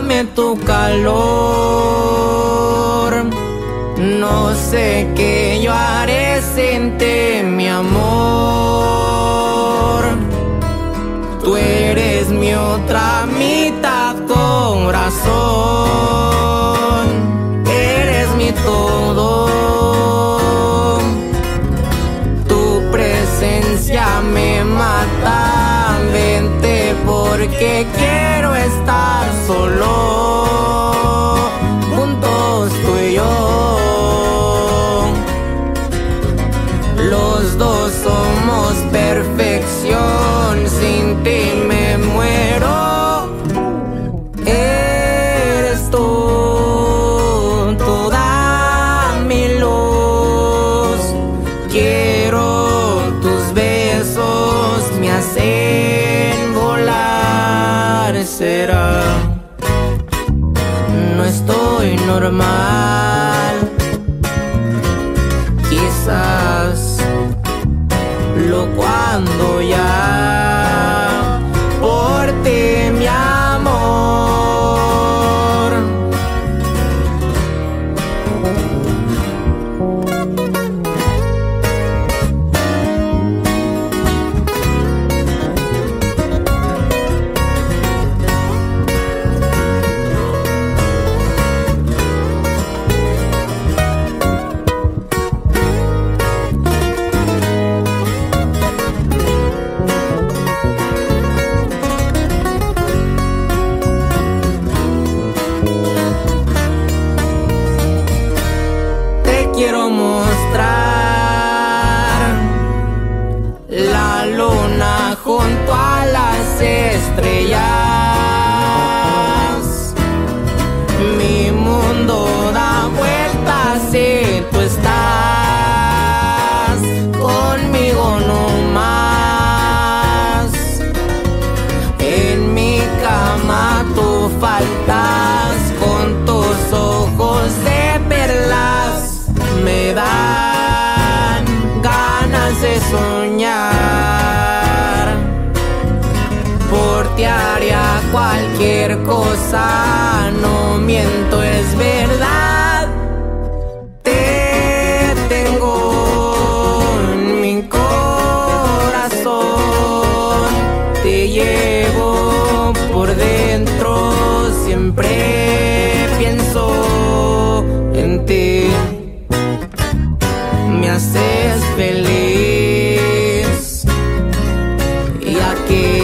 Dame tu calor. No sé qué yo haré sin ti, mi amor. Tú eres mi otra mitad, corazón. Eres mi todo. Tu presencia me mata. Porque quiero somos perfección. Sin ti me muero. Eres tú toda mi luz. Quiero tus besos, me hacen volar. Será, no estoy normal. Lo cuando ya la luna junto a las estrellas. Mi mundo da vueltas si tú estás conmigo no más. En mi cama tú faltas con tus ojos de perlas. Me dan ganas de soñar. cualquier cosa, no miento, es verdad. Te tengo en mi corazón, te llevo por dentro, siempre pienso en ti, me haces feliz y aquí.